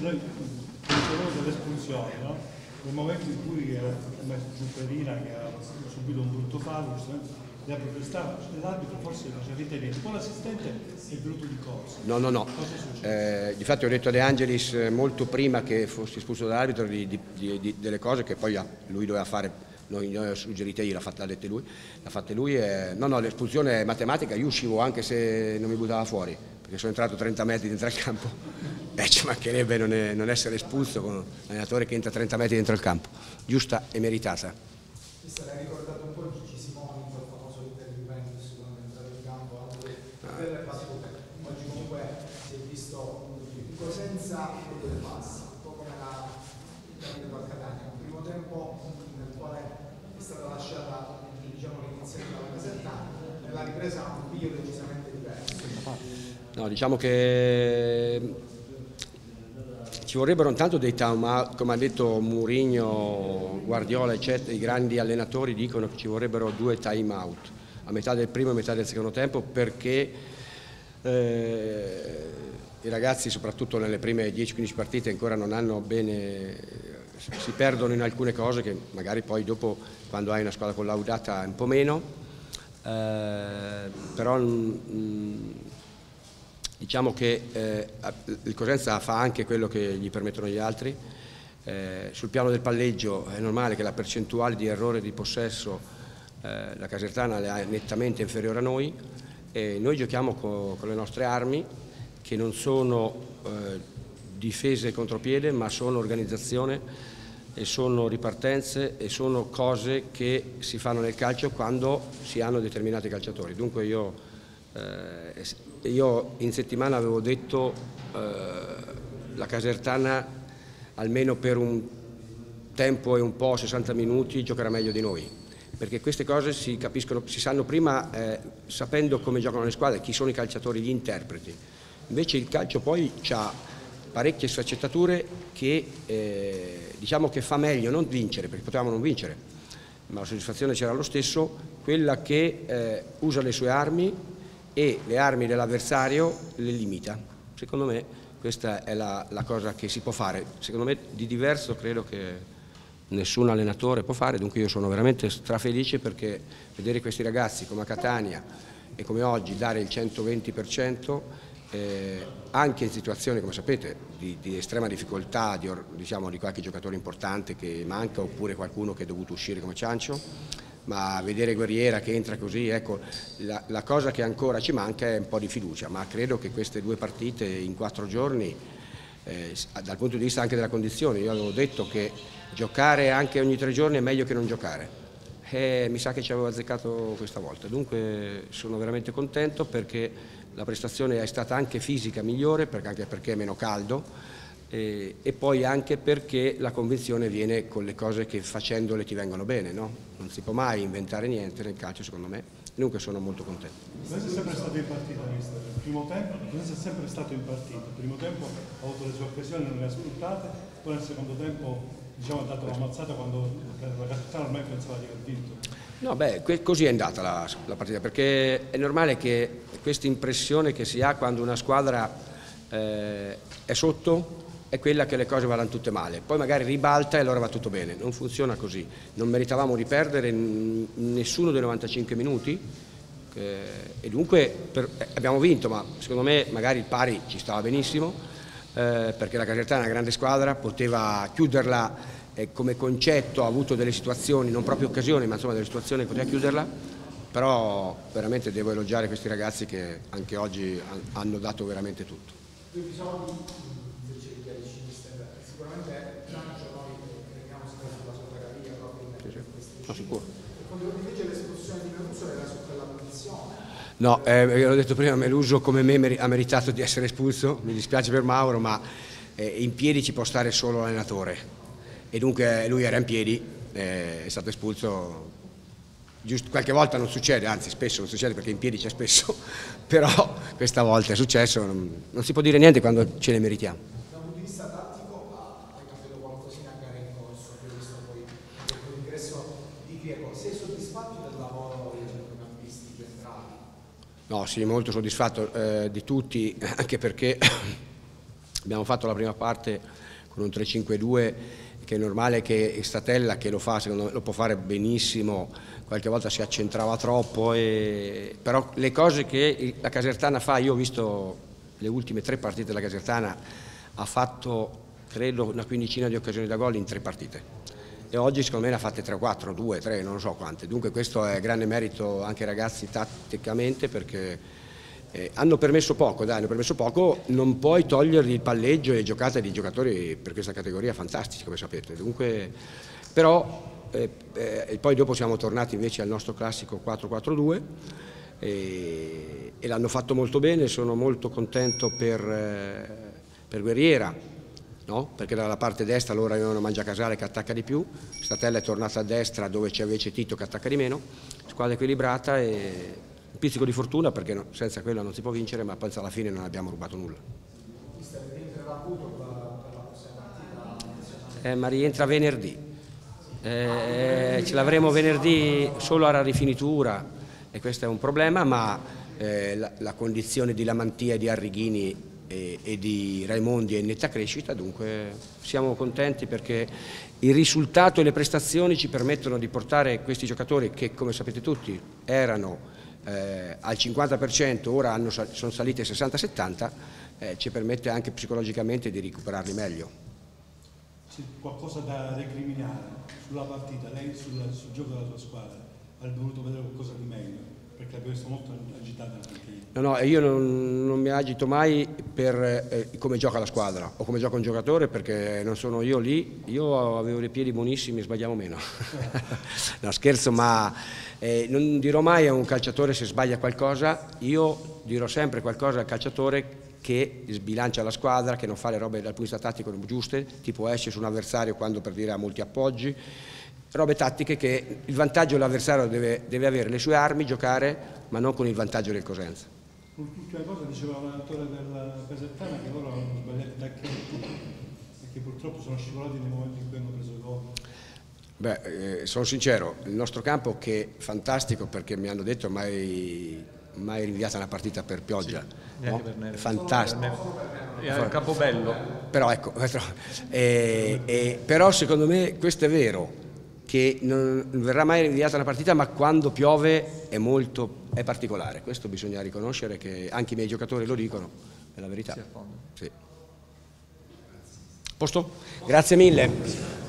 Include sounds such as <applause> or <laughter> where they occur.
Noi pensavamo dell'espulsione, no? Nel momento in cui era messo giù Perina che ha subito un brutto fallo, giustamente, le ha protestato, l'arbitro forse faceva di niente, poi l'assistente è venuto di corsa. No, no, no. Eh, difatti ho detto a De Angelis eh, molto prima che fossi espulso dall'arbitro di, di- di- di- delle cose che poi lui doveva fare, noi, noi ho suggerite io, l'ha fatta, l'ha dette lui, l'ha fatte lui. eh, no, no, l'espulsione è matematica, io uscivo anche se non mi buttava fuori, perché sono entrato 30 metri dentro il campo. E ci mancherebbe non, è- non essere espulso con un allenatore che entra 30 metri dentro il campo. Giusta e meritata. Mister, hai ricordato un po' Gigi Simoni, quel famoso Inter Juventus quando è entrato in campo, battute. Oggi comunque si è visto in cosenza e delle passi, un po' come la Catania. Un primo tempo nel quale è stata lasciata diciamo, l'iniziativa Casertana, nella ripresa un video decisamente diverso. No, diciamo che ci vorrebbero tanto dei time out, come ha detto Mourinho, Guardiola, eccetera, i grandi allenatori dicono che ci vorrebbero due time out, a metà del primo e a metà del secondo tempo, perché eh, i ragazzi, soprattutto nelle prime 10-15 partite, ancora non hanno bene, si perdono in alcune cose che magari poi dopo, quando hai una squadra collaudata, un po' meno, eh, però... mm, Diciamo che eh, il Cosenza fa anche quello che gli permettono gli altri. Eh, sul piano del palleggio è normale che la percentuale di errore di possesso eh, la Casertana è nettamente inferiore a noi e noi giochiamo co- con le nostre armi che non sono eh, difese e contropiede ma sono organizzazione e sono ripartenze e sono cose che si fanno nel calcio quando si hanno determinati calciatori. Dunque io eh, io in settimana avevo detto eh, la Casertana almeno per un tempo e un po', 60 minuti, giocherà meglio di noi. Perché queste cose si capiscono, si sanno prima eh, sapendo come giocano le squadre, chi sono i calciatori, gli interpreti. Invece il calcio poi ha parecchie sfaccettature che eh, diciamo che fa meglio non vincere, perché potevamo non vincere, ma la soddisfazione c'era lo stesso, quella che eh, usa le sue armi e le armi dell'avversario le limita. Secondo me questa è la, la cosa che si può fare. Secondo me di diverso credo che nessun allenatore può fare, dunque io sono veramente strafelice perché vedere questi ragazzi come a Catania e come oggi dare il 120% eh, anche in situazioni, come sapete, di, di estrema difficoltà, di, diciamo, di qualche giocatore importante che manca oppure qualcuno che è dovuto uscire come Ciancio, ma vedere Guerriera che entra così, ecco, la, la cosa che ancora ci manca è un po' di fiducia, ma credo che queste due partite in quattro giorni, eh, dal punto di vista anche della condizione, io avevo detto che giocare anche ogni tre giorni è meglio che non giocare. E mi sa che ci avevo azzeccato questa volta, dunque sono veramente contento perché la prestazione è stata anche fisica migliore, perché- anche perché è meno caldo e, e poi anche perché la convinzione viene con le cose che facendole ti vengono bene, no? non si può mai inventare niente nel calcio secondo me, dunque sono molto contento. Questo è sempre stato in partita, mister. Il primo tempo, questo è sempre stato in partita. Il primo tempo ha avuto le sue occasioni, non le ha sfruttate, poi nel secondo tempo diciamo, ha dato la mazzata quando la Casertana ormai pensava di aver vinto. No, beh, così è andata la, la partita, perché è normale che questa impressione che si ha quando una squadra eh, è sotto è quella che le cose vadano tutte male, poi magari ribalta e allora va tutto bene, non funziona così, non meritavamo di perdere nessuno dei 95 minuti eh, e dunque per- eh, abbiamo vinto, ma secondo me magari il pari ci stava benissimo, eh, perché la Casertana è una grande squadra, poteva chiuderla eh, come concetto, ha avuto delle situazioni, non proprio occasioni, ma insomma delle situazioni poteva chiuderla, però veramente devo elogiare questi ragazzi che anche oggi han- hanno dato veramente tutto. Due episodi, se ci chiarisci, mister, sicuramente Ciancio noi crediamo sia sulla sua carriera proprio in questi Sono sicuro. Quando invece l'espulsione di Meruso era su quella posizione. No, eh, l'ho detto prima, Meluso come me ha meritato di essere espulso, mi dispiace per Mauro, ma eh, in piedi ci può stare solo l'allenatore e dunque lui era in piedi, eh, è stato espulso, Giust- qualche volta non succede, anzi spesso non succede perché in piedi c'è spesso, <laughs> però questa volta è successo, non, non si può dire niente quando ce ne meritiamo. Da un punto di vista tattico ha hai cambiato qualcosina a gara in corso, abbiamo visto poi l'ingresso di Piero. Sei soddisfatto del lavoro dei centrocampisti centrali? No, sì, molto soddisfatto eh, di tutti, <laughs> anche perché <coughs> Abbiamo fatto la prima parte con un 3-5-2 che è normale che Statella che lo fa, secondo me lo può fare benissimo, qualche volta si accentrava troppo, e... però le cose che la Casertana fa, io ho visto le ultime tre partite della Casertana, ha fatto credo una quindicina di occasioni da gol in tre partite e oggi secondo me ne ha fatte 3 o 4, 2, 3, non so quante. Dunque questo è grande merito anche ai ragazzi tatticamente perché eh, hanno permesso poco, dai, hanno permesso poco, non puoi togliergli il palleggio e giocate di giocatori per questa categoria fantastici come sapete. Dunque, però eh, eh, poi dopo siamo tornati invece al nostro classico 4-4-2 e, e l'hanno fatto molto bene, sono molto contento per, eh, per Guerriera no? perché dalla parte destra loro avevano Mangiacasale che attacca di più, Statella è tornata a destra dove c'è invece Tito che attacca di meno, squadra equilibrata e un pizzico di fortuna perché no, senza quella non si può vincere ma poi alla fine non abbiamo rubato nulla. Eh, ma rientra venerdì, eh, ce l'avremo venerdì solo a rifinitura e questo è un problema ma eh, la, la condizione di Lamantia e di Arrighini e, e di Raimondi è in netta crescita, dunque siamo contenti perché il risultato e le prestazioni ci permettono di portare questi giocatori che come sapete tutti erano eh, al 50%, ora hanno, sono saliti al 60-70, eh, ci permette anche psicologicamente di recuperarli meglio. C'è qualcosa da recriminare sulla partita, lei sul, sul gioco della sua squadra, avrebbe voluto vedere qualcosa di meglio, perché abbiamo visto molto agitata. No, no, io non, non mi agito mai per eh, come gioca la squadra o come gioca un giocatore perché non sono io lì, io avevo dei piedi buonissimi, sbagliamo meno. <laughs> no, scherzo, ma eh, non dirò mai a un calciatore se sbaglia qualcosa, io dirò sempre qualcosa al calciatore che sbilancia la squadra, che non fa le robe dal punto di vista tattico giuste, tipo esce su un avversario quando per dire ha molti appoggi, robe tattiche che il vantaggio dell'avversario deve, deve avere le sue armi, giocare, ma non con il vantaggio del Cosenza. L'ultima cosa diceva l'allenatore della Casertana che loro hanno sbagliato i tacchetti e che purtroppo sono scivolati nei momenti in cui hanno preso il gol. Beh, eh, sono sincero, il nostro campo che è fantastico perché mi hanno detto mai, mai rinviata una partita per pioggia, sì, no? per fantastico. È un campo bello. Però ecco, <laughs> eh, eh, però secondo me questo è vero, che non verrà mai rinviata una partita ma quando piove è molto è particolare questo bisogna riconoscere che anche i miei giocatori lo dicono è la verità sì. Posto? grazie mille